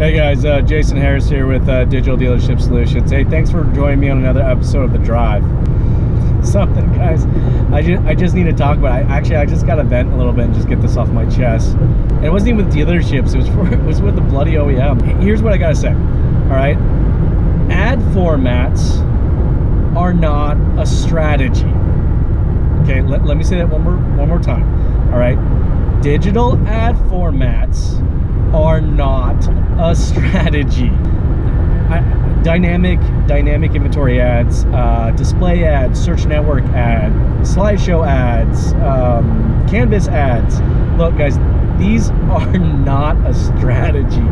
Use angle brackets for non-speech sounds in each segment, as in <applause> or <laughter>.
Hey guys, uh, Jason Harris here with uh, Digital Dealership Solutions. Hey, thanks for joining me on another episode of The Drive. Something, guys, I just, I just need to talk about. I, actually, I just got to vent a little bit and just get this off my chest. And it wasn't even with dealerships; it was for, <laughs> it was with the bloody OEM. Here's what I gotta say. All right, ad formats are not a strategy. Okay, let, let me say that one more one more time. All right, digital ad formats are not a <laughs> strategy. I, dynamic dynamic inventory ads, uh, display ads, search network ad, slideshow ads, um, canvas ads. Look, guys, these <laughs> are not a strategy.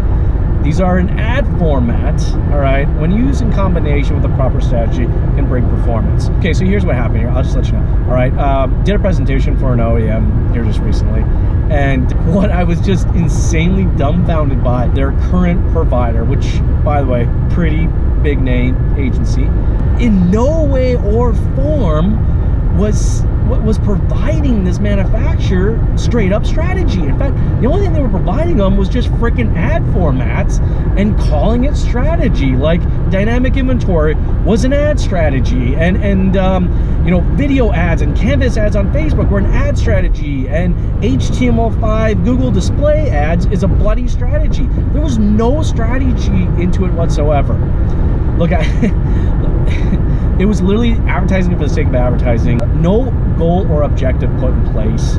These are an ad format, all right? When used in combination with a proper strategy, can bring performance. Okay, so here's what happened here. I'll just let you know. All right, um, did a presentation for an OEM here just recently, and <laughs> what I was just insanely dumbfounded by their current provider, which, by the way, pretty big name agency, in no way or form was was providing this manufacturer straight up strategy. In fact, the only thing they were providing them was just freaking ad formats and calling it strategy. Like dynamic inventory was an ad strategy, and and um, you know video ads and canvas ads on Facebook were an ad strategy, and HTML5 Google display ads is a bloody strategy. There was no strategy into it whatsoever. Look, I. <laughs> It was literally advertising for the sake of advertising. No goal or objective put in place.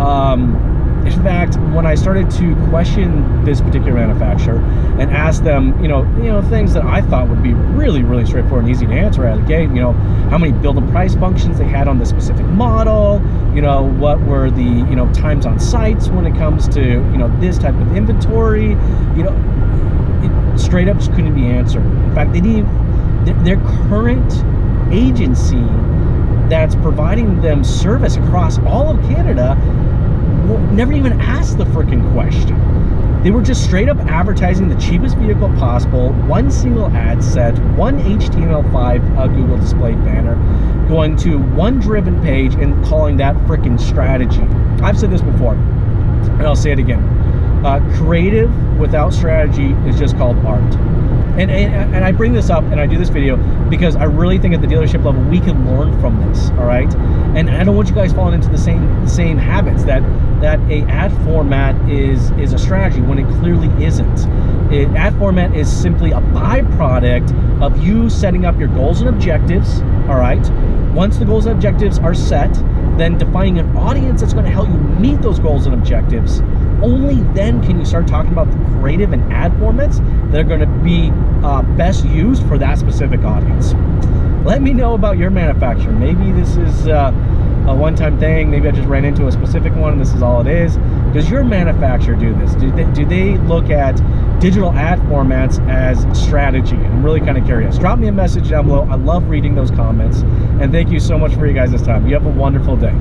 Um, in fact, when I started to question this particular manufacturer and ask them, you know, you know, things that I thought would be really, really straightforward and easy to answer out of the gate, you know, how many build and price functions they had on the specific model, you know, what were the, you know, times on sites when it comes to, you know, this type of inventory, you know, it straight up just couldn't be answered. In fact, they didn't, their current agency that's providing them service across all of Canada never even asked the freaking question. They were just straight up advertising the cheapest vehicle possible, one single ad set, one HTML5 uh, Google display banner, going to one driven page and calling that freaking strategy. I've said this before, and I'll say it again. Uh, creative without strategy is just called art. And, and, and I bring this up and I do this video because I really think at the dealership level we can learn from this. All right, and I don't want you guys falling into the same same habits that that a ad format is is a strategy when it clearly isn't. It, ad format is simply a byproduct of you setting up your goals and objectives. All right, once the goals and objectives are set, then defining an audience that's going to help you meet those goals and objectives only then can you start talking about the creative and ad formats that are going to be uh, best used for that specific audience. Let me know about your manufacturer. Maybe this is uh, a one-time thing. Maybe I just ran into a specific one and this is all it is. Does your manufacturer do this? Do they, do they look at digital ad formats as strategy? I'm really kind of curious. Drop me a message down below. I love reading those comments. And thank you so much for you guys this time. You have a wonderful day.